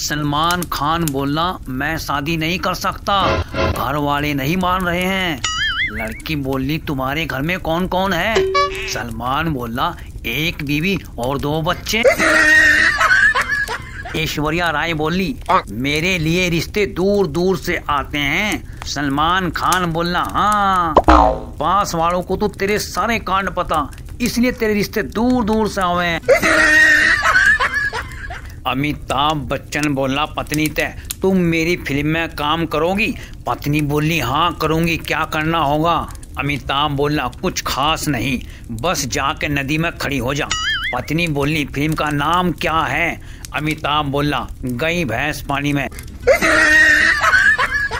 सलमान खान बोला मैं शादी नहीं कर सकता। घर वाले नहीं मान रहे हैं। लड़की बोली तुम्हारे घर में कौन कौन है? सलमान बोला एक बीवी और दो बच्चे। ऐश्वर्या राय बोली मेरे लिए रिश्ते दूर दूर से आते हैं। सलमान खान बोला हाँ पास वालों को तो तेरे सारे कांड पता, इसलिए तेरे रिश्ते दूर दूर से आवे हैं। अमिताभ बच्चन बोला पत्नी तय। तुम मेरी फ़िल्म में काम करोगी? पत्नी बोली हाँ करूँगी। क्या करना होगा? अमिताभ बोला कुछ खास नहीं। बस जाके नदी में खड़ी हो जा। पत्नी बोली, फ़िल्म का नाम क्या है? अमिताभ बोला, गई भैंस पानी में।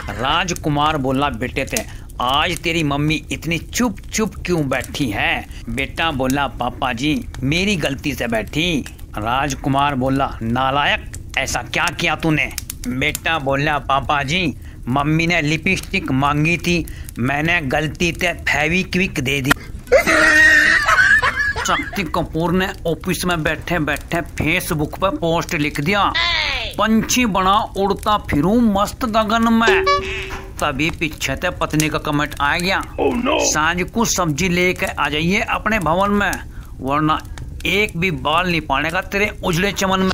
राजकुमार बोला, बेटे थे आज तेरी मम्मी इतनी चुप चुप क्यों बैठी है? बेटा बोला, पापा जी, मेरी गलती से बैठी। राजकुमार बोला नालायक ऐसा क्या किया तूने? बेटा बोला पापा जी मम्मी ने लिपस्टिक मांगी थी मैंने गलती से फेविक्विक दे दी। शक्ति कपूर ने ऑफ़िस में बैठे बैठे फेसबुक पर पोस्ट लिख दिया। पंछी बना उड़ता फिरूं मस्त गगन में। तभी पीछे थे पत्नी का कमेंट आ गया। Oh, no. साँझ को सब्ज़ी लेके आ जाइए अपने भवन में वरना एक भी बाल नहीं पाने तेरे उजले चमन में।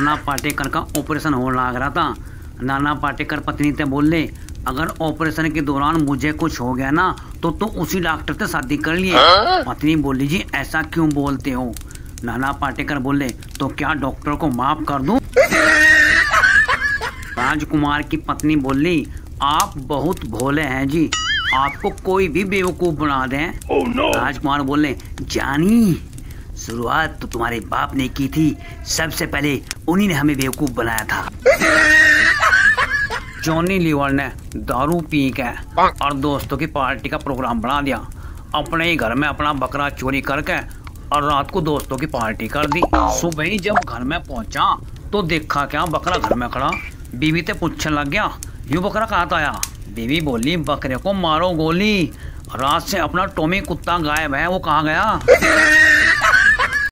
नाना पाटेकर का ऑपरेशन हो लग रहा था। नाना पाटेकर पत्नी से बोल ले अगर ऑपरेशन के दौरान मुझे कुछ हो गया ना तो तुम तो उसी डॉक्टर से शादी कर लिए। हाँ? पत्नी बोली जी ऐसा क्यों बोलते हो? नाना पाटेकर बोले तो क्या डॉक्टर को माफ़ कर दूँ? राजकुमार की पत्नी बोली आप बहुत भोले हैं जी। आपको कोई भी बेवकूफ़ बना दे। Oh, no. राजकुमार बोले जानी शुरुआत तो तुम्हारे बाप ने की थी। सबसे पहले उन्हीं ने हमें बेवकूफ़ बनाया था। जॉनी लीवर ने दारू पी के और दोस्तों की पार्टी का प्रोग्राम बना दिया। अपने ही घर में अपना बकरा चोरी करके और रात को दोस्तों की पार्टी कर दी। सुबह ही जब घर में पहुँचा तो देखा क्या बकरा घर में खड़ा। बीवी ते पूछने लग गया यू बकरा कहाँ आया? बीवी बोली, बकरे को मारो गोली। रात से अपना टोमी कुत्ता गायब है, वो कहाँ गया?